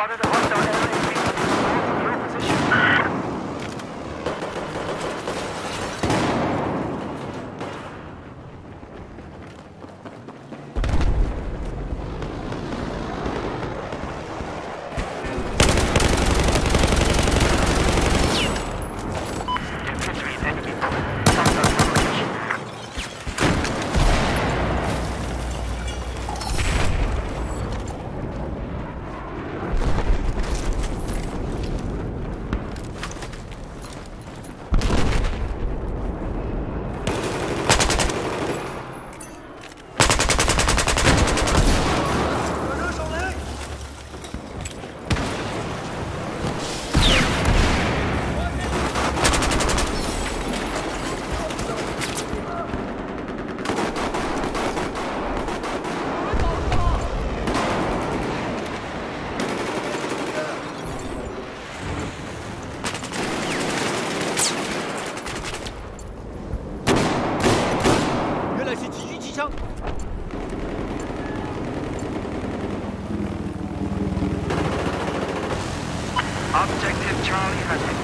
spotted a Objective Charlie has been.